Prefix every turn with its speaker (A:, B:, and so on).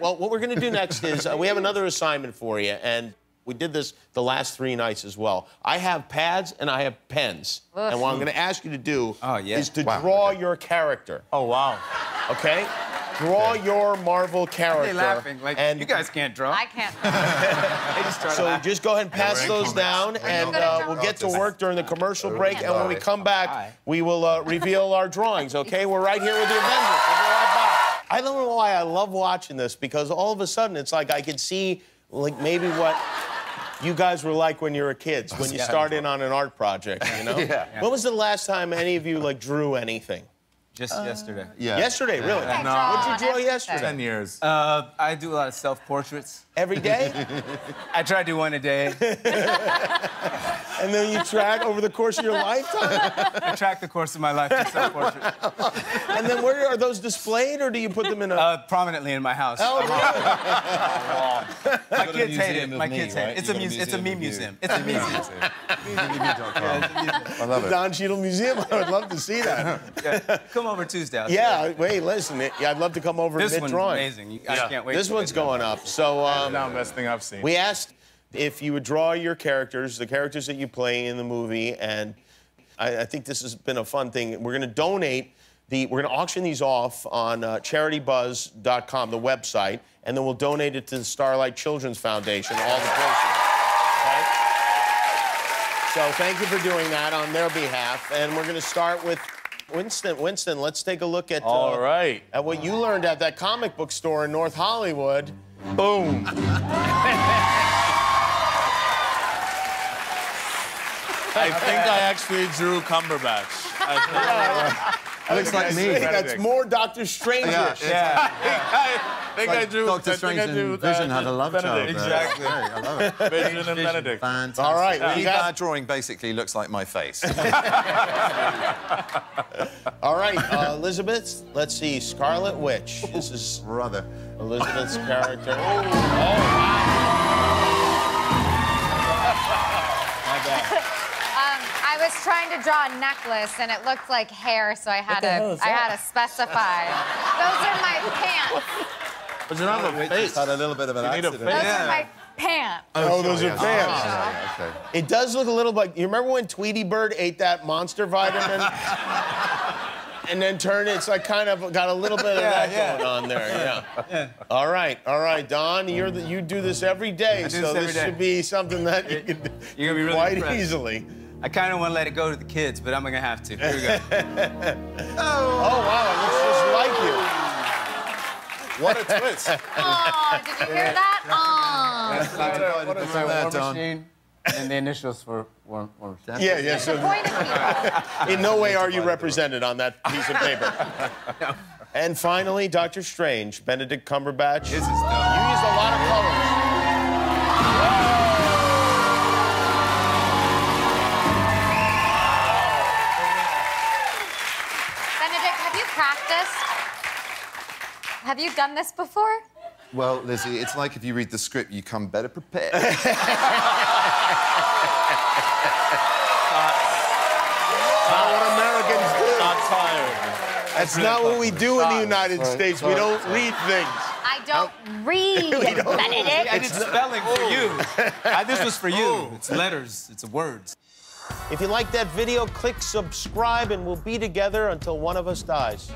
A: Well, what we're going to do next is uh, we have another assignment for you, and we did this the last three nights as well. I have pads and I have pens, and what I'm going to ask you to do
B: Oh, yeah.
A: is to
C: Wow,
A: draw
C: okay.
A: your character.
D: Oh, wow.
A: Okay? Draw your Marvel character.
B: They laughing like
A: and
B: you guys can't draw.
E: I can't.
B: They just
A: So
B: laughing.
A: just go ahead and pass those down, and uh, we'll get to work during the commercial break. And when we come back, we will uh, reveal our drawings. Okay? We're right here with the Avengers. We'll be right back. I don't know why I love watching this because all of a sudden it's like I could see like maybe what you guys were like when you were kids when you
B: Yeah.
A: start in on an art project. You know?
C: Yeah.
A: When was the last time any of you like drew anything?
B: just yesterday.
C: Yeah.
A: Yesterday, really?
E: I
D: No.
A: What'd you draw yesterday?
D: Ten years.
B: Uh, I do a lot of self-portraits.
A: Every day?
B: I try to do one a day.
A: and then you track over the course of your lifetime?
B: I track the course of my life through self-portrait.
A: And then where are those displayed, or do you put them in a?
B: Uh, prominently in my house.
A: oh, really?
B: my kids hate it.
C: of
B: My
C: me,
B: kids hate
C: right?
B: it. It's a,
C: got a
B: muse- it's a meme
C: museum
B: museum. It's a meme museum.
C: I love it.
A: Don Cheadle Museum. I would love to see that.
B: Yeah. Come over Tuesday. I'll.
A: Yeah, wait, listen. it- Yeah, I'd love to come over
B: This
A: mid
B: one's amazing. I
D: Yeah.
B: can't wait.
A: This one's
B: look at it.
A: going up. So um,
D: Best thing I've seen.
A: we asked if you would draw your characters, the characters that you play in the movie, and I, I think this has been a fun thing. We're going to donate the. We're going to auction these off on uh, CharityBuzz.com, the website, and then we'll donate it to the Starlight Children's Foundation. All the proceeds. Okay? So thank you for doing that on their behalf, and we're going to start with. Winston, Winston, let's take a look at uh,
D: All right.
A: at what you learned at that comic book store in North Hollywood.
D: Boom. I think I actually drew Cumberbatch. I
C: Looks like me.
A: That's more Doctor Strange.
C: Yeah,
B: Yeah.
D: think, I think I drew.
C: Doctor
D: I think
C: Strange
D: I drew,
C: and Vision
D: uh,
C: had a love
D: Benedict.
C: child. there.
B: Exactly.
C: Hey, I love it.
D: Vision and Benedict.
C: Fantastic.
A: All right, well, you
C: That
A: got,
C: drawing basically looks like my face.
A: all right, uh, Elizabeth. Let's see, Scarlet Witch. This is
C: Brother.
A: Elizabeth's character. Oh, wow. My bad.
E: Um, I was trying to draw a necklace and it looked like hair, so I had to I had to specify. Those are my pants.
D: But you don't have a face.
C: Just had a little bit of an
D: You need a
C: accident.
D: face.
E: Those are my pants.
A: Oh, those are oh,
C: yeah.
A: pants.
C: Oh, yeah, okay.
A: It does look a little like. You remember when Tweety Bird ate that monster vitamin? and then turned it's like kind of got a little bit of that
B: yeah.
A: going on there. Yeah. All right, all right, Don. You're the, you do this every day,
B: do
A: so
B: this every
A: this
B: day.
A: should be something that you can do
B: You're gonna be really
A: quite
B: impressed.
A: easily.
B: I kind of want to let it go to the kids, but I'm gonna have to. Here we go.
A: Oh wow, it looks just like you.
D: What a twist.
E: Oh, did you hear that? Oh.
B: what is
C: that,
B: War
C: Don?
B: Machine? And the initials for War, War Machine.
A: Yeah, yeah. So
E: Point of view.
A: in no way are you represented on that piece of paper. And finally, Doctor Strange, Benedict Cumberbatch.
B: This is
A: You
B: dope.
A: used a lot of colors.
E: Have you done this before?
C: Well, Lizzie, it's like if you read the script, you come better prepared.
A: Not what Americans do.
D: Not tired.
A: That's not what we do in the United States. We don't read things.
E: I don't read, Benedict.
B: I did spelling for you. I, this was for you. Oh. It's letters. It's words.
A: If you like that video, click subscribe and we'll be together until one of us dies.